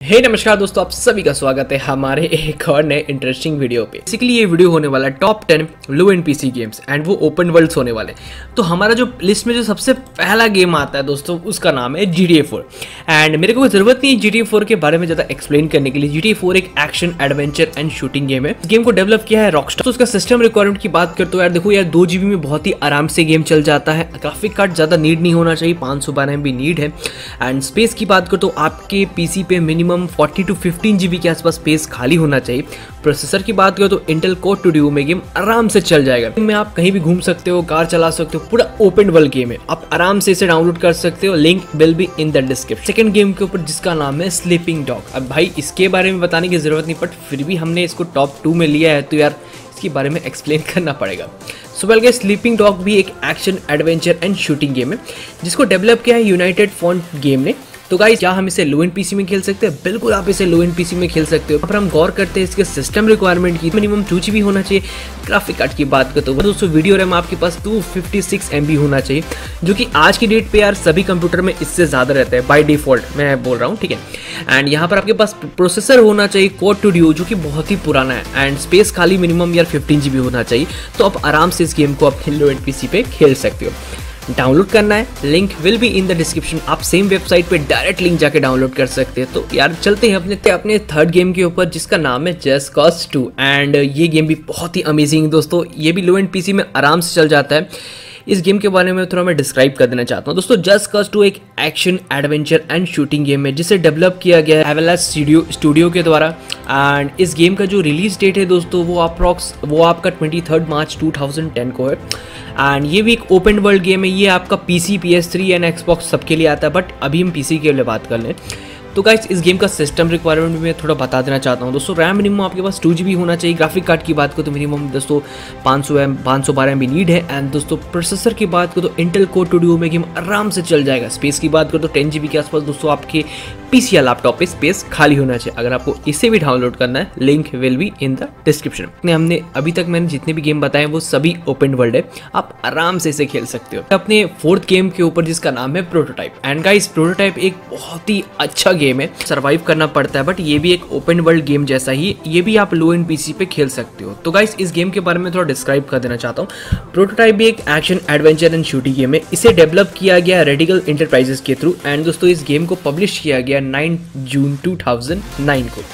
हे hey, नमस्कार दोस्तों आप सभी का स्वागत है हमारे एक और नए इंटरेस्टिंग वीडियो पे। बेसिकली ये वीडियो होने वाला है top ten low end PC games and वो ओपन वर्ल्ड होने वाले तो हमारा जो लिस्ट में जो सबसे पहला गेम आता है दोस्तों उसका नाम है जी डी एंड मेरे को ज़रूरत नहीं है जी फोर के बारे में ज़्यादा एक्सप्लेन करने के लिए। जी फोर एक action adventure and shooting game है। गेम को डेवलप किया है रॉकस्टार तो उसका सिस्टम रिक्वायरमेंट की बात करते हो यार देखो यार दो जीबी में बहुत ही आराम से गेम चल जाता है। ग्राफिक कार्ड ज़्यादा नीड नहीं होना चाहिए पाँच सौ बारह भी नीड है। एंड स्पेस की बात करते हो आपके पीसी पे minimum forty to fifteen G के आसपास स्पेस खाली होना चाहिए। प्रोसेसर की बात करें तो इंटेल कोड टू में गेम आराम से चल जाएगा। में आप कहीं भी घूम सकते हो, कार चला सकते हो, पूरा ओपन वर्ल्ड गेम है। आप आराम से इसे डाउनलोड कर सकते हो link will be in the description second game के ऊपर जिसका नाम है स्लीपिंग डॉग अब भाई, इसके बारे में बताने की ज़रूरत नहीं बट फिर भी हमने इसको टॉप टू में लिया है तो यार इसके बारे में एक्सप्लेन करना पड़ेगा। सो वेल स्लीपिंग डॉग भी एक action adventure and shooting game है, जिसको डेवलप किया है यूनाइटेड फॉन्ट गेम ने। तो गाइस क्या हम इसे लो एंड पीसी में खेल सकते हैं? बिल्कुल आप इसे लो एंड पीसी में खेल सकते हो। पर हम गौर करते हैं इसके सिस्टम रिक्वायरमेंट की। मिनिमम टू जी होना चाहिए। ग्राफिक कार्ड की बात करते हो दोस्तों वीडियो रैम आपके पास टू फिफ्टी सिक्स एम होना चाहिए, जो कि आज की डेट पे यार सभी कंप्यूटर में इससे ज़्यादा रहता है बाई डिफ़ॉल्ट मैं बोल रहा हूँ, ठीक है? एंड यहाँ पर आपके पास प्रोसेसर होना चाहिए कोड टू ड्यू जो कि बहुत ही पुराना है। एंड स्पेस खाली मिनिमम यार फिफ्टीन जी होना चाहिए। तो आप आराम से इस गेम को आप लो एंड पीसी पे खेल सकते हो। डाउनलोड करना है। Link will be in the description आप सेम वेबसाइट पे डायरेक्ट लिंक जाके डाउनलोड कर सकते हैं। तो यार, चलते हैं अपने अपने थर्ड गेम के ऊपर, जिसका नाम है जस्ट कॉस्ट टू एंड ये गेम भी बहुत ही अमेजिंग दोस्तों। ये भी लो एंड पीसी में आराम से चल जाता है। इस गेम के बारे में थोड़ा मैं डिस्क्राइब कर देना चाहता हूँ। दोस्तों जस्ट कॉस टू एक action adventure and shooting game है, जिसे डेवलप किया गया है एवेला स्टूडियो स्टूडियो के द्वारा। एंड इस गेम का जो रिलीज़ डेट है दोस्तों, वो अप्रॉक्स वो आपका twenty third March two thousand ten को है। एंड ये भी एक ओपन वर्ल्ड गेम है, ये आपका P C P S three and Xbox सबके लिए आता है बट अभी हम पी सी के लिए बात कर लें। तो गाइस इस गेम का सिस्टम रिक्वायरमेंट में थोड़ा बता देना चाहता हूँ। दोस्तों रैम मिनिमम आपके पास टू जी होना चाहिए। ग्राफिक कार्ड की बात करो तो मिनिमम दोस्तों, पाँच सौ एम पाँच सौ बारह एम बी नीड है। एंड दोस्तों प्रोसेसर की बात करो तो इंटेल कोड टू में गेम आराम से चल जाएगा। स्पेस की बात करो तो टेन के आसपास, दोस्तों, आपके पीसी या लैपटॉप पे स्पेस खाली होना चाहिए। अगर आपको इसे भी डाउनलोड करना है link will be in the description हमने अभी तक मैंने जितने भी गेम बताए वो सभी ओपन वर्ल्ड है। आप आराम से इसे खेल सकते हो। अपने फोर्थ गेम के ऊपर जिसका नाम है प्रोटोटाइप एंड गाइस प्रोटोटाइप एक बहुत ही अच्छा गेम है सर्वाइव करना पड़ता है बट ये भी एक ओपन वर्ल्ड गेम जैसा ही, ये भी आप लो एंड पीसी पे खेल सकते हो। तो गाइस इस गेम के बारे में थोड़ा डिस्क्राइब कर देना चाहता हूँ। प्रोटोटाइप भी एक action adventure and shooting game है। इसे डेवलप किया गया रेडिकल इंटरप्राइजेस के थ्रू एंड दोस्तों, इस गेम को पब्लिश किया गया नाइन जून टू को।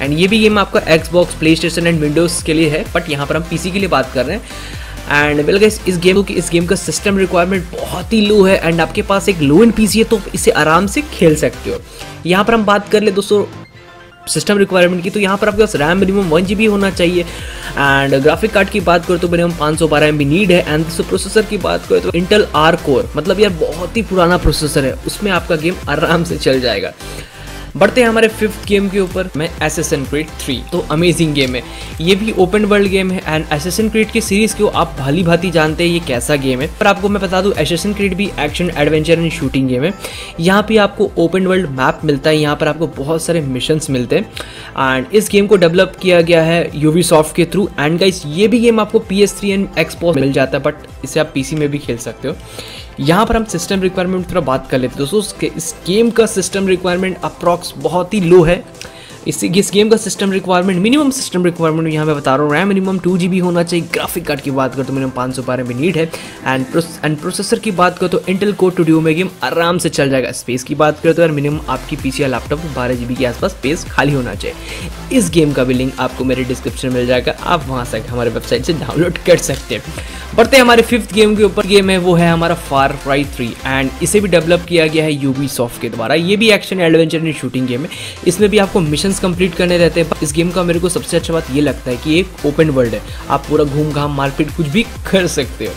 एंड ये भी गेम आपका Xbox PlayStation and Windows के लिए है बट यहाँ पर हम पीसी के लिए बात कर रहे हैं। एंड वेल गाइस इस गेम की इस गेम का सिस्टम रिक्वायरमेंट बहुत ही लो है एंड आपके पास एक लो एंड पीसी है तो इसे आराम से खेल सकते हो। यहाँ पर हम बात कर ले दोस्तों सिस्टम रिक्वायरमेंट की तो यहाँ पर आपके पास रैम मिनिमम वन जी होना चाहिए। एंड ग्राफिक कार्ड की बात करें तो मिनिमम पाँच सौ बारह एम बी नीड है। एंड प्रोसेसर की बात करें तो इंटेल आर कोर मतलब यार बहुत ही पुराना प्रोसेसर है, उसमें आपका गेम आराम से चल जाएगा। बढ़ते हैं हमारे फिफ्थ गेम के ऊपर, मैं Assassin's Creed three तो अमेजिंग गेम है। ये भी ओपन वर्ल्ड गेम है एंड एसेसन एस क्रीड की सीरीज़ को आप भाली भांति जानते हैं, ये कैसा गेम है। पर आपको मैं बता दूँ एस एस एन क्रीड भी action adventure and shooting game है। यहाँ पे आपको ओपन वर्ल्ड मैप मिलता है, यहाँ पर आपको बहुत सारे मिशन मिलते हैं। एंड इस गेम को डेवलप किया गया है यूवी के थ्रू एंड गाइस ये भी गेम आपको पी एंड एक्सपो मिल जाता है बट इसे आप पीसी में भी खेल सकते हो। यहाँ पर हम सिस्टम रिक्वायरमेंट थोड़ा बात कर लेते हैं। दोस्तों इस गेम का सिस्टम रिक्वायरमेंट अप्रॉक्स बहुत ही लो है। इस इस गेम का system requirement minimum system requirement यहाँ मैं बता रहा हूँ। रैम मिनिमम टू जी होना चाहिए। ग्राफिक कार्ड की बात करो तो मिनिमम पाँच सौ बारह में नीड है। एंड एंड प्रोसेसर की बात करो तो इंटेल कोड टू डी में गेम आराम से चल जाएगा। स्पेस की बात करो तो यार मिनिमम आपकी पीसी या लैपटॉप बारह जी के आसपास स्पेस खाली होना चाहिए। इस गेम का भी लिंक आपको मेरे डिस्क्रिप्शन में मिल जाएगा। आप वहाँ से हमारे वेबसाइट से डाउनलोड कर सकते हैं। बढ़ते हैं हमारे फिफ्थ गेम के ऊपर। गेम है, वो है हमारा फार फ्राई थ्री एंड इसे भी डेवलप किया गया है यूबी के द्वारा। ये भी action adventure and shooting game है। इसमें भी आपको मिशन कंप्लीट करने रहते हैं। इस गेम का मेरे को सबसे अच्छा बात ये लगता है कि एक ओपन वर्ल्ड है। आप पूरा घूम घाम मारपीट कुछ भी कर सकते हो।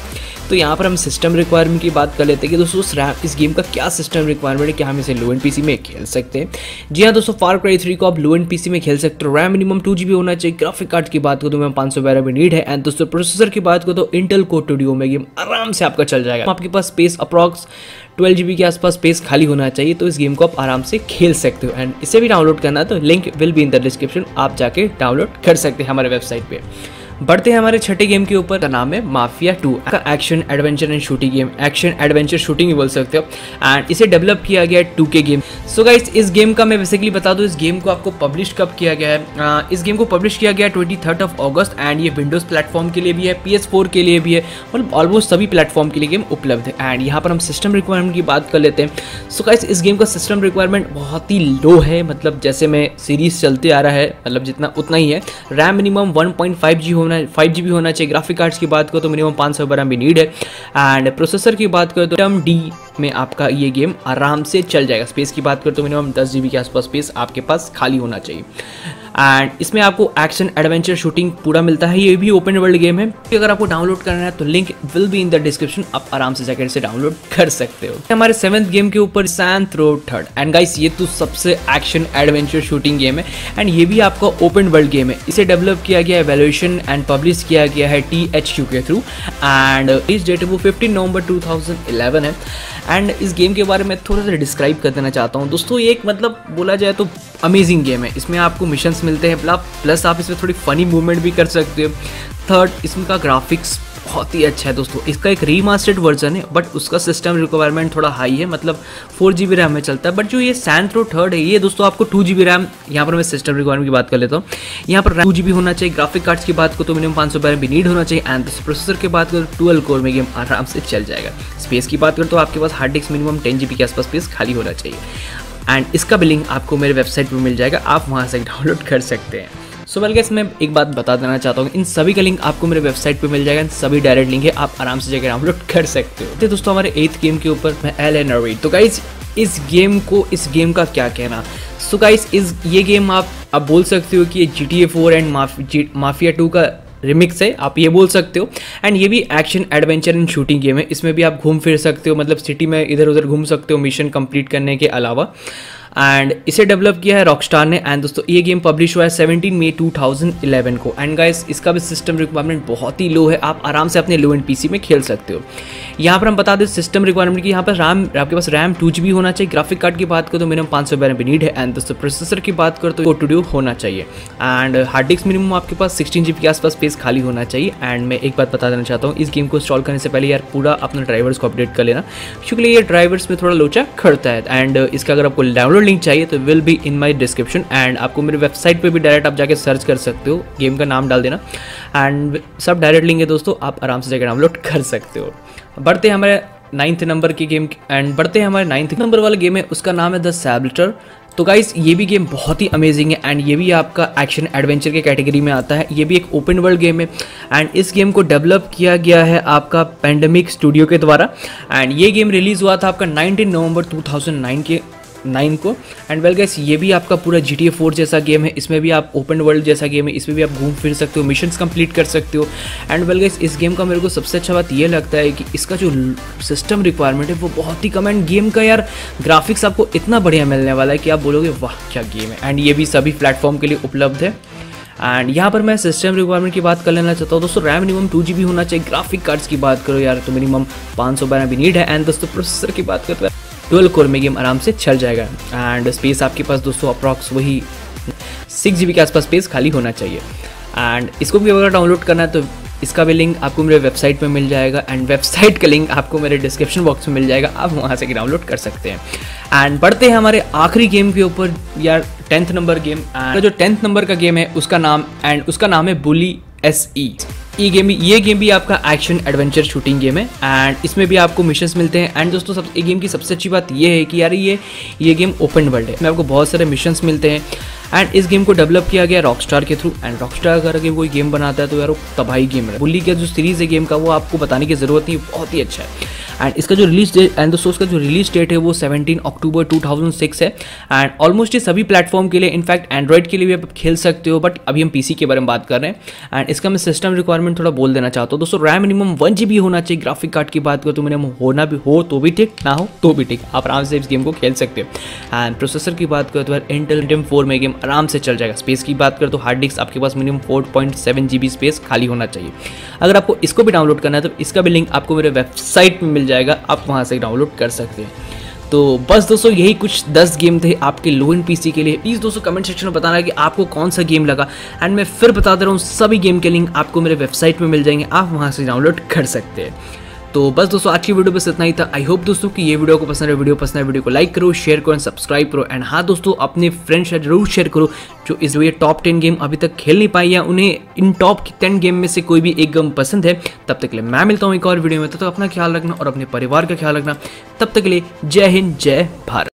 तो यहाँ पर हम सिस्टम रिक्वायरमेंट की बात कर लेते हैं कि दोस्तों इस गेम का क्या सिस्टम रिक्वायरमेंट है क्या हम इसे लो एंड पीसी में खेल सकते हैं। जी हाँ दोस्तों फार क्राई थ्री को आप लो एंड पीसी में खेल सकते हो। रैम मिनिमम टू जी होना चाहिए। ग्राफिक कार्ड की बात करो तो मैं पाँच सौ बारह नीड है। एंड दोस्तों प्रोसेसर की बात करो तो इंटेल को टूडियो में गेम आराम से आपका चल जाएगा। आपके पास स्पेस अप्रॉक्स ट्वेल्व जी के आसपास स्पेस खाली होना चाहिए तो इस गेम को आप आराम से खेल सकते हो। एंड इसे भी डाउनलोड करना है तो link will be in the description आप जाके डाउनलोड कर सकते हैं हमारे वेबसाइट पे। बढ़ते हैं हमारे छठे गेम के ऊपर। का नाम है माफिया टू। का action adventure and shooting game action adventure shooting भी बोल सकते हो। एंड इसे डेवलप किया गया है टू के गेम सो so गाइस इस गेम का मैं बेसिकली बता दूँ इस गेम को आपको पब्लिश कब किया गया है? Uh, इस गेम को पब्लिश किया गया twenty third of August and ये विंडोज़ प्लेटफॉर्म के लिए भी है पी के लिए भी है। मतलब ऑलमोस्ट सभी प्लेटफॉर्म के लिए गेम उपलब्ध है। एंड यहाँ पर हम सिस्टम रिक्वायरमेंट की बात कर लेते हैं। सो so गाइस इस गेम का सिस्टम रिक्वायरमेंट बहुत ही लो है। मतलब जैसे में सीरीज़ चलते आ रहा है मतलब जितना उतना ही है। रैम मिनिमम 1.5 जी होना फाइव जी होना चाहिए ग्राफिक कार्ड्स की बात करो तो मिनिमम पाँच सौ बारह नीड है। एंड प्रोसेसर की बात करो तो टर्म डी में आपका ये गेम आराम से चल जाएगा। स्पेस की बात करो तो मिनिमम दस जी के आसपास स्पेस आपके पास खाली होना चाहिए। एंड इसमें आपको एक्शन एडवेंचर शूटिंग पूरा मिलता है। ये भी ओपन वर्ल्ड गेम है। अगर आपको डाउनलोड करना है तो link will be in the description आप आराम से जाकर से डाउनलोड कर सकते हो। हमारे सेवंथ गेम के ऊपर Saints Row third and guys ये तो सबसे एक्शन एडवेंचर शूटिंग गेम है। एंड ये भी आपका ओपन वर्ल्ड गेम है। इसे डेवलप किया गया है वैल्यूएशन एंड पब्लिश किया गया है टी एच क्यू के थ्रू एंड इस डेट वो फिफ्टीन नवंबर टू है। एंड इस गेम के बारे में थोड़ा सा डिस्क्राइब कर देना चाहता हूँ। दोस्तों, ये एक मतलब बोला जाए तो अमेजिंग गेम है। इसमें आपको मिशंस मिलते हैं प्लस आप इसमें थोड़ी फनी मूवमेंट भी कर सकते हो। थर्ड इसमें का ग्राफिक्स बहुत ही अच्छा है दोस्तों। इसका एक रीमास्टर्ड वर्जन है बट उसका सिस्टम रिक्वायरमेंट थोड़ा हाई है मतलब फोर जी बी रैम में चलता है। बट जो ये सैंथ्रो थर्ड है, ये दोस्तों आपको टू जी बी रैम यहाँ पर मैं सिस्टम रिक्वायरमेंट की बात कर लेता हूँ। यहाँ पर टू जी बी होना चाहिए ग्राफिक कार्ड्स की बात करो तो मिनिमम पाँच सौ भी नीड होना चाहिए एंड प्रोसेसर की बात करो ट्वेल्व कोर में गेम आराम से चल जाएगा। स्पेस की बात करो तो आपके पास hard disk minimum ten G के आसपास स्पेस खाली होना चाहिए। एंड इसका भी लिंक आपको मेरे वेबसाइट पर मिल जाएगा। आप वहाँ से डाउनलोड कर सकते हैं। सो वेल गैस मैं एक बात बता देना चाहता हूँ। इन सभी का लिंक आपको मेरे वेबसाइट पे मिल जाएगा। इन सभी डायरेक्ट लिंक है। आप आराम से जाकर डाउनलोड कर सकते हो। तो दोस्तों, हमारे एथ गेम के ऊपर मैं एल एन अरवीड तो गाइज़ इस गेम को, इस गेम का क्या कहना? सो so गाइज़ इस, ये गेम आप आप बोल सकते हो कि ये G T A four and Mafia two का रिमिक्स है, आप ये बोल सकते हो। एंड ये भी action adventure and shooting game है। इसमें भी आप घूम फिर सकते हो मतलब सिटी में इधर उधर घूम सकते हो मिशन कंप्लीट करने के अलावा। एंड इसे डेवलप किया है रॉकस्टार ने। एंड दोस्तों, ये गेम पब्लिश हुआ है 17 मई 2011 को। एंड गाइस इसका भी सिस्टम रिक्वायरमेंट बहुत ही लो है। आप आराम से अपने लो एंड पीसी में खेल सकते हो। यहाँ पर हम बता दें सिस्टम रिक्वायरमेंट की, यहाँ पर रैम आपके पास रैम टू जी होना चाहिए ग्राफिक कार्ड की बात करो तो मिनिमम पाँच सौ बारह नीड है एंड दोस्तों प्रोसेसर की बात करो तो वो टू होना चाहिए। एंड हार्ड डिस्क मिनिमम आपके पास सिक्सटीन जी के आसपास स्पेस खाली होना चाहिए। एंड मैं एक बात बता देना चाहता हूँ, इस गेम को इंस्टॉल करने से पहले यार पूरा अपने ड्राइवर्स को अपडेट कर लेना, क्योंकि ये ड्राइवर्स में थोड़ा लोचा खड़ता है। एंड इसका अगर आपको डाउनलोड लिंक चाहिए तो will be in my description and आपको मेरे वेबसाइट पर भी डायरेक्ट आप जाके सर्च कर सकते हो गेम का नाम डाल देना। एंड सब डायरेक्ट लिंक है दोस्तों, आप आराम से जाकर डाउनलोड कर सकते हो। बढ़ते हमारे नाइन्थ नंबर की गेम एंड बढ़ते हैं हमारे नाइन्थ नंबर वाला गेम है उसका नाम है द सैबलेटर तो गाइस ये भी गेम बहुत ही अमेजिंग है एंड ये भी आपका एक्शन एडवेंचर के कैटेगरी में आता है। ये भी एक ओपन वर्ल्ड गेम है एंड इस गेम को डेवलप किया गया है आपका पैंडमिक स्टूडियो के द्वारा। एंड ये गेम रिलीज़ हुआ था आपका 19 नवंबर 2009 के नाइन को। एंड वेल गैस ये भी आपका पूरा जी टी जैसा गेम है। इसमें भी आप ओपन वर्ल्ड जैसा गेम है। इसमें भी आप घूम फिर सकते हो मिशन कंप्लीट कर सकते हो। एंड वेल गैस इस गेम का मेरे को सबसे अच्छा बात ये लगता है कि इसका जो सिस्टम रिक्वायरमेंट है, वो बहुत ही कम एंड गेम का यार ग्राफिक्स आपको इतना बढ़िया मिलने वाला है कि आप बोलोगे, वाह, क्या गेम है? एंड ये भी सभी प्लेटफॉर्म के लिए उपलब्ध है। एंड यहाँ पर मैं सिस्टम रिक्वायरमेंट की बात कर लेना चाहता हूँ। दोस्तों रैम मिनिमम टू जी होना चाहिए। ग्राफिक कार्ड्स की बात करो यार तो मिनिमम पाँच सौ बारह भी नीड है। एंड दोस्तों प्रोसेसर की बात करते हैं। ट्वेल्व कोर में गेम आराम से चल जाएगा। एंड स्पेस आपके पास दोस्तों अप्रॉक्स वही सिक्स जी के आसपास स्पेस खाली होना चाहिए। एंड इसको भी अगर डाउनलोड करना है तो इसका भी लिंक आपको मेरे वेबसाइट पे मिल जाएगा। एंड वेबसाइट का लिंक आपको मेरे डिस्क्रिप्शन बॉक्स में मिल जाएगा। आप वहाँ से डाउनलोड कर सकते हैं। एंड बढ़ते हैं हमारे आखिरी गेम के ऊपर, यार टेंथ नंबर गेम एंड जो टेंथ नंबर का गेम है, उसका नाम एंड उसका नाम है बुली एस ई ये गेम ये गेम भी आपका एक्शन एडवेंचर शूटिंग गेम है। एंड इसमें भी आपको मिशंस मिलते हैं। एंड दोस्तों, सब ये गेम की सबसे अच्छी बात ये है कि यार ये ये गेम ओपन वर्ल्ड है। मैं आपको बहुत सारे मिशंस मिलते हैं। एंड इस गेम को डेवलप किया गया रॉकस्टार के थ्रू एंड रॉकस्टार अगर गेम कोई गेम बनाता है तो यार वो तबाही गेम है। बुल्ली का जो सीरीज़ है गेम का, वो आपको बताने की ज़रूरत नहीं, बहुत ही अच्छा है। एंड इसका जो रिलीज़ डेट एंड दोस्तों उसका जो रिलीज़ डेट है वो 17 अक्टूबर 2006 है। एंड ऑलमोस्ट ये सभी प्लेटफॉर्म के लिए इनफैक्ट एंड्रॉइड के लिए भी आप खेल सकते हो बट अभी हम पीसी के बारे में बात कर रहे हैं। एंड इसका मैं सिस्टम रिक्वायरमेंट थोड़ा बोल देना चाहता हूँ। दोस्तों रैम मिनिमम वन जी होना चाहिए ग्राफिक कार्ड की बात करो तो मिनिमम होना भी हो तो भी ठीक, ना हो तो भी ठीक। आप आराम से इस गेम को खेल सकते हो। एंड प्रोसेसर की बात करो तो इंटेल टेम फोर में गेम आराम से चल जाएगा। स्पेस की बात करो तो हार्ड डिस्क आपके पास minimum four point seven G B space खाली होना चाहिए। अगर आपको इसको भी डाउनलोड करना है तो इसका भी लिंक आपको मेरे वेबसाइट में मिल जाएगा, आप वहाँ से डाउनलोड कर सकते हैं। तो बस दोस्तों, यही कुछ 10 गेम थे आपके लो एंड पीसी के लिए। प्लीज़ दोस्तों कमेंट सेक्शन में बताना कि आपको कौन सा गेम लगा। एंड मैं फिर बता दे रहा हूँ सभी गेम के लिंक आपको मेरे वेबसाइट में मिल जाएँगे, आप वहाँ से डाउनलोड कर सकते हैं। तो बस दोस्तों, आज की वीडियो बस इतना ही था। आई होप दोस्तों कि ये वीडियो को पसंद है। वीडियो पसंद है, वीडियो को लाइक करो शेयर करो एंड सब्सक्राइब करो। एंड हाँ दोस्तों, अपने फ्रेंड्स से ज़रूर शेयर करो, जो इस ये टॉप टेन गेम अभी तक खेल नहीं पाई है उन्हें इन टॉप टेन गेम में से कोई भी एक गेम पसंद है, तब तक के लिए मैं मिलता हूँ एक और वीडियो में। तब तक अपना ख्याल रखना और अपने परिवार का ख्याल रखना। तब तक के लिए जय हिंद, जय भारत।